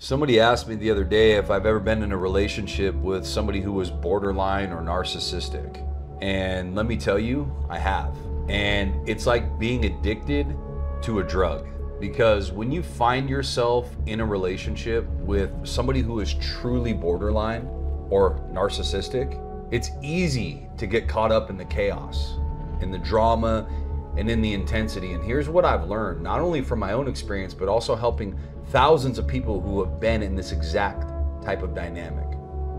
Somebody asked me the other day if I've ever been in a relationship with somebody who was borderline or narcissistic. And let me tell you, I have. And it's like being addicted to a drug. Because when you find yourself in a relationship with somebody who is truly borderline or narcissistic, it's easy to get caught up in the chaos, in the drama, and in the intensity. And here's what I've learned, not only from my own experience, but also helping thousands of people who have been in this exact type of dynamic.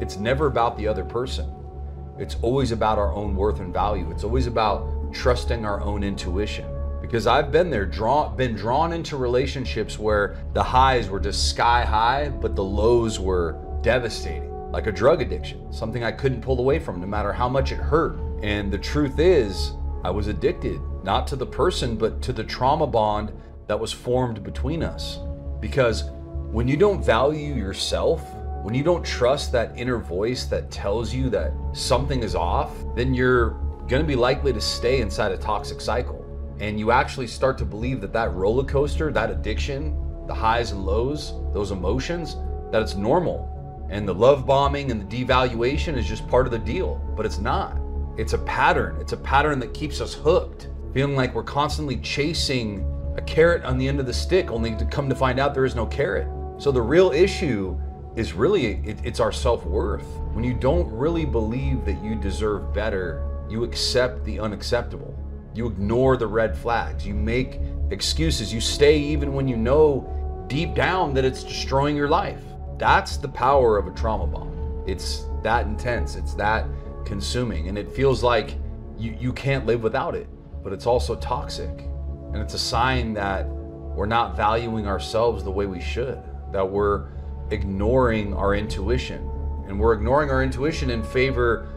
It's never about the other person. It's always about our own worth and value. It's always about trusting our own intuition. Because I've been there, drawn, been drawn into relationships where the highs were just sky high, but the lows were devastating, like a drug addiction, something I couldn't pull away from no matter how much it hurt. And the truth is, I was addicted, not to the person, but to the trauma bond that was formed between us. Because when you don't value yourself, when you don't trust that inner voice that tells you that something is off, then you're going to be likely to stay inside a toxic cycle. And you actually start to believe that that roller coaster, that addiction, the highs and lows, those emotions, that it's normal. And the love bombing and the devaluation is just part of the deal, but it's not. It's a pattern. It's a pattern that keeps us hooked, feeling like we're constantly chasing a carrot on the end of the stick, only to come to find out there is no carrot. So the real issue is really it, it's our self-worth. When you don't really believe that you deserve better, you accept the unacceptable. You ignore the red flags. You make excuses. You stay even when you know deep down that it's destroying your life. That's the power of a trauma bond. It's that intense. It's that consuming. And it feels like you, you can't live without it, but it's also toxic. And it's a sign that we're not valuing ourselves the way we should, that we're ignoring our intuition. And we're ignoring our intuition in favor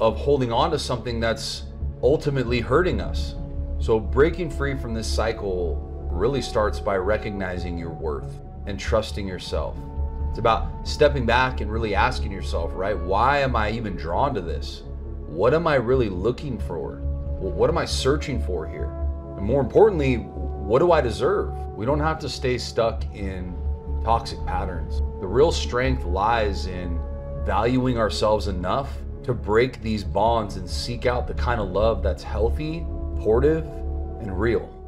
of holding on to something that's ultimately hurting us. So, breaking free from this cycle really starts by recognizing your worth and trusting yourself. It's about stepping back and really asking yourself, right? Why am I even drawn to this? What am I really looking for? What am I searching for here? And more importantly, what do I deserve? We don't have to stay stuck in toxic patterns. The real strength lies in valuing ourselves enough to break these bonds and seek out the kind of love that's healthy, supportive, and real.